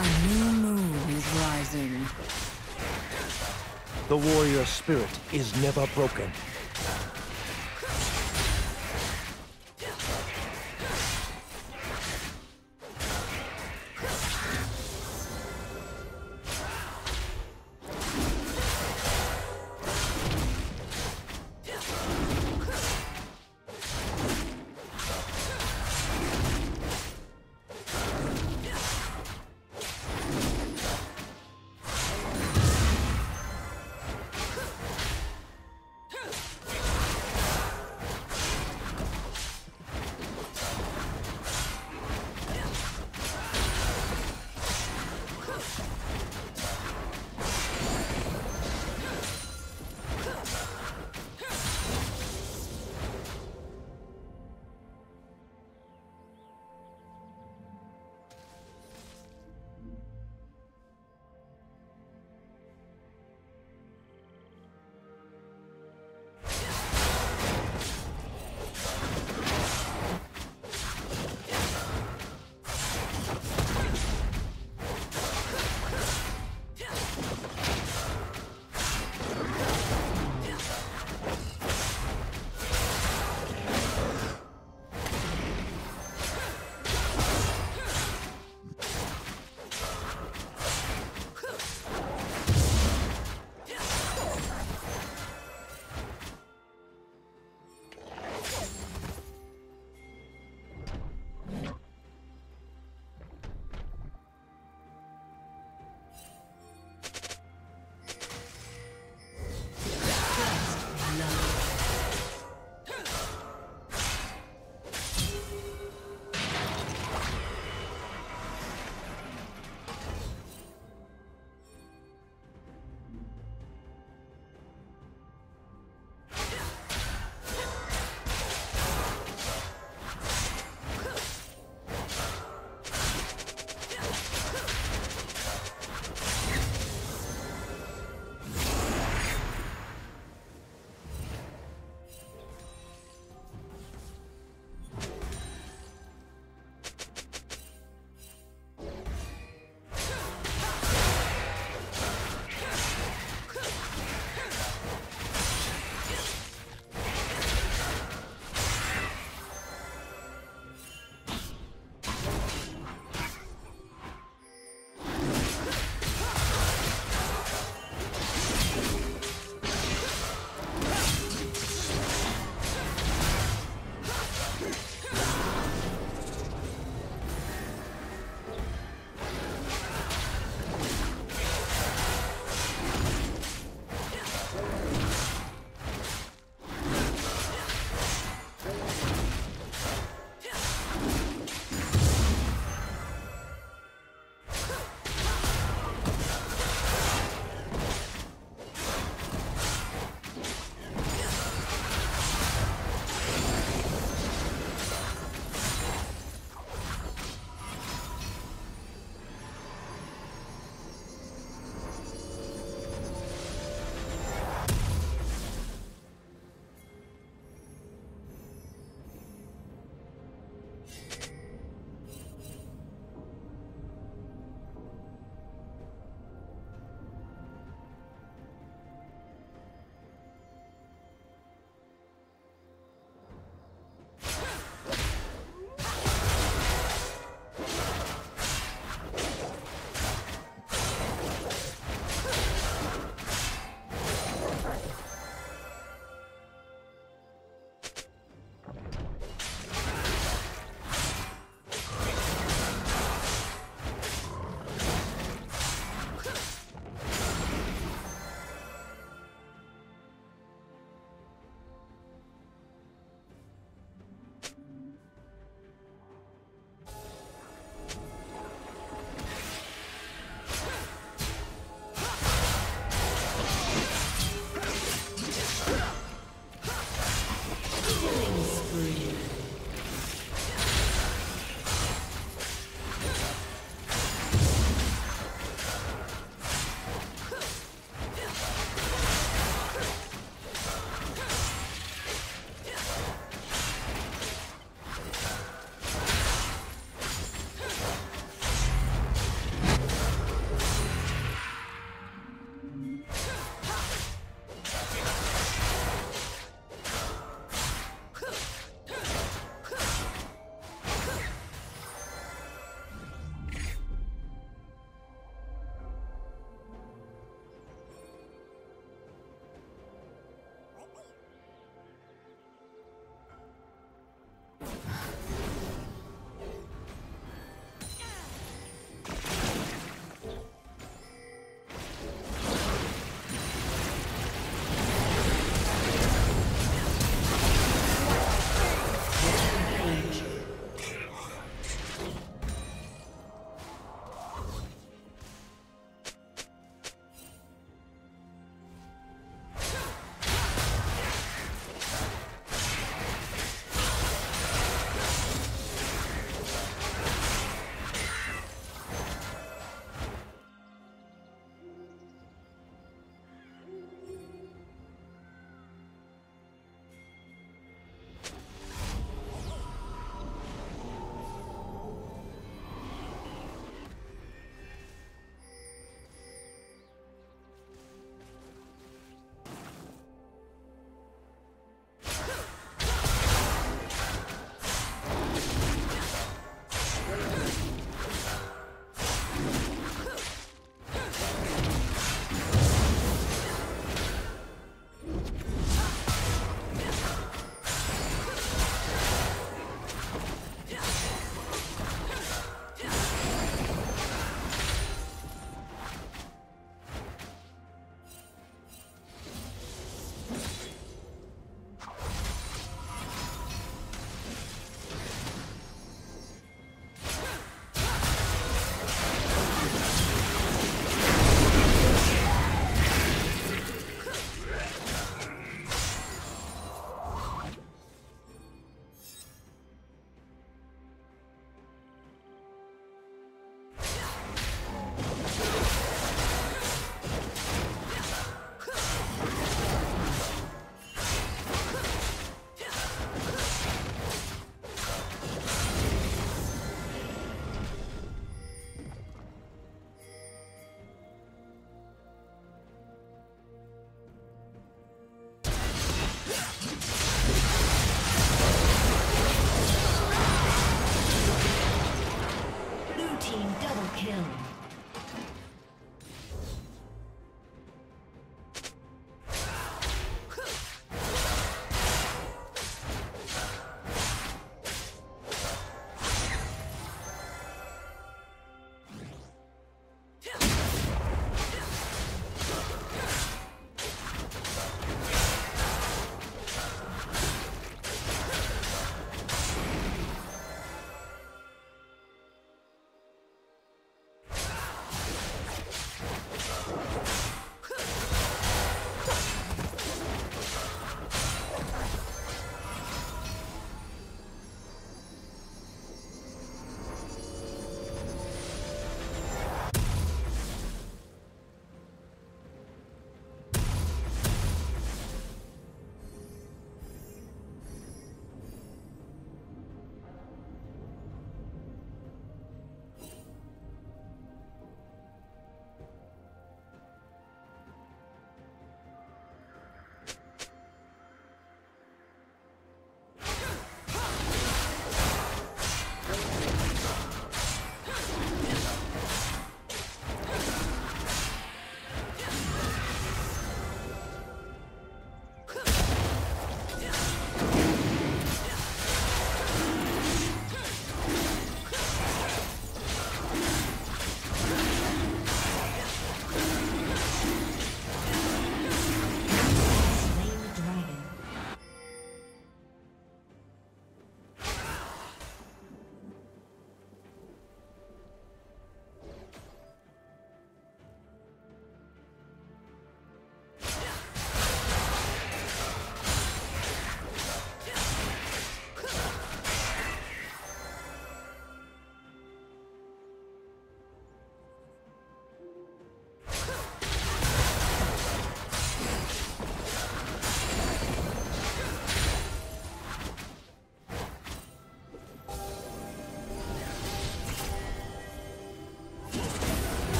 A new moon is rising. The warrior spirit is never broken.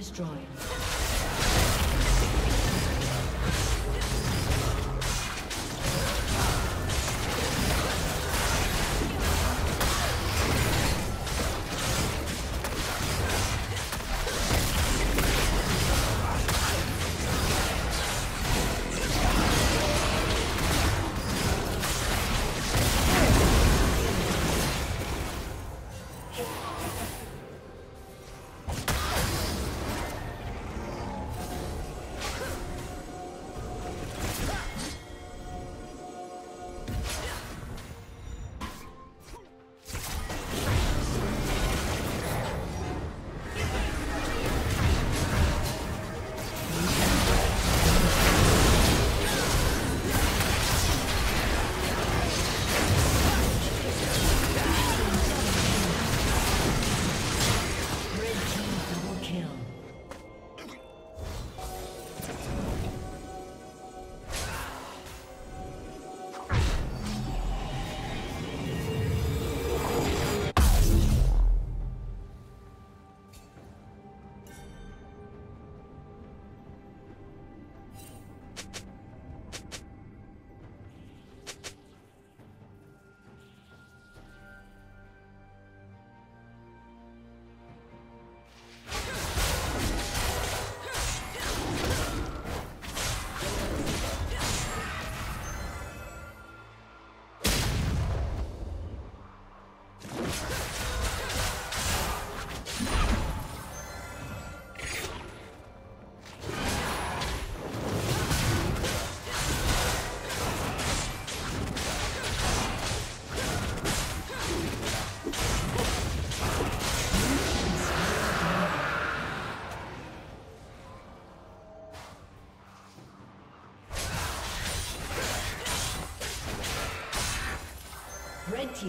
Destroyed.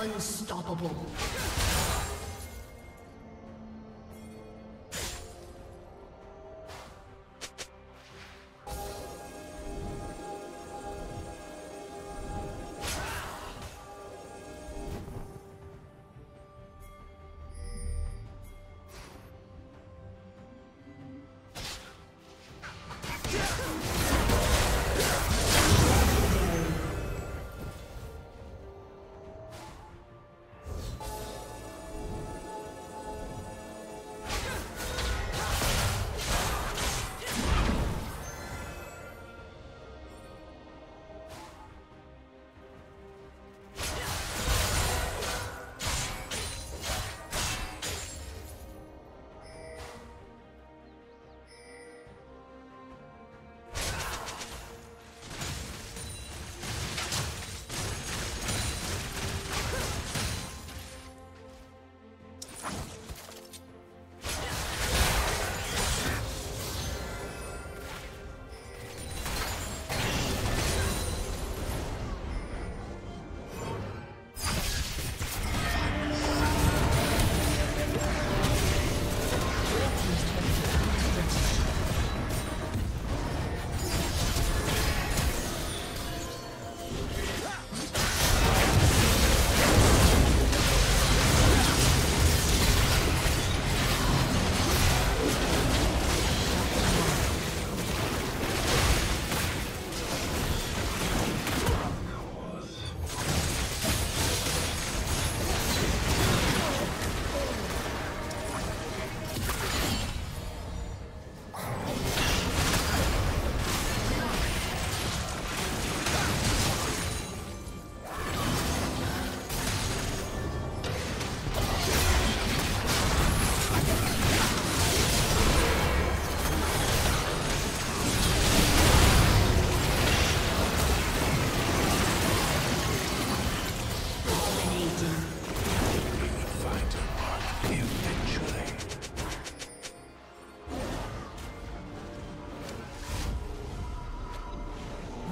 Unstoppable.